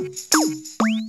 Tum, tum, tum.